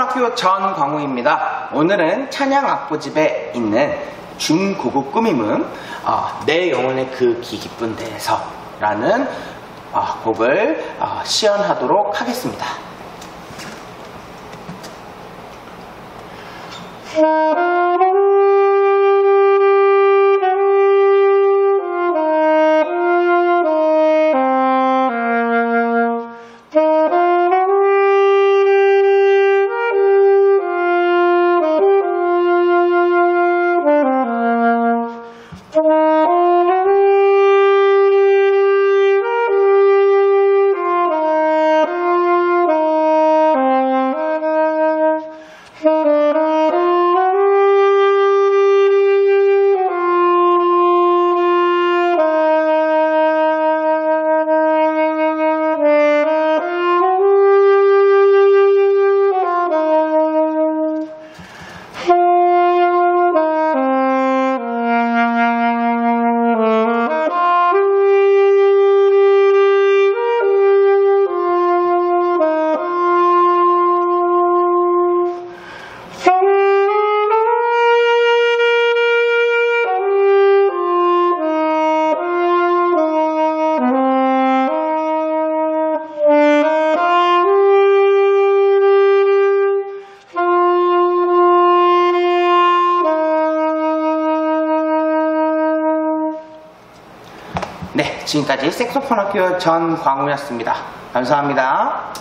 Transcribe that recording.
학교 전광우입니다. 오늘은 찬양 악보집에 있는 중고급 꾸밈음 어, 내 영혼의 그 기기쁜 데에서 라는 어, 곡을 어, 시연하도록 하겠습니다. 네, 지금까지 색소폰 학교 전광우였습니다. 감사합니다.